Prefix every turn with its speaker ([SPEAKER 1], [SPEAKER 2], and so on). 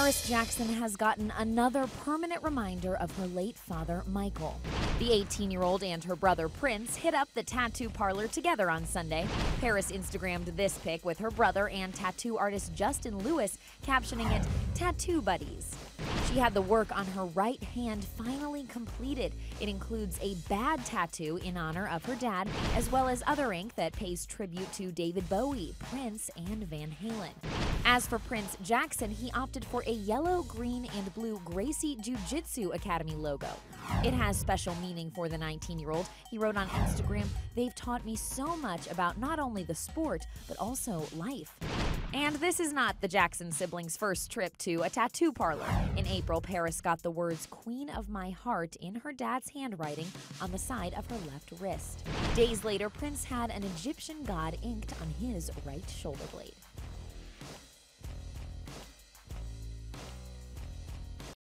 [SPEAKER 1] Paris Jackson has gotten another permanent reminder of her late father, Michael. The 18 year old and her brother Prince hit up the tattoo parlor together on Sunday. Paris Instagrammed this pic with her brother and tattoo artist Justin Lewis, captioning it Tattoo Buddies. She had the work on her right hand finally completed. It includes a bad tattoo in honor of her dad, as well as other ink that pays tribute to David Bowie, Prince, and Van Halen. As for Prince Jackson, he opted for a yellow, green, and blue Gracie Jiu Jitsu Academy logo. It has special meaning for the 19 year old. He wrote on Instagram, They've taught me so much about not only the sport, but also life. And this is not the Jackson siblings' first trip to a tattoo parlor. In April, Paris got the words Queen of My Heart in her dad's handwriting on the side of her left wrist. Days later, Prince had an Egyptian god inked on his right shoulder blade.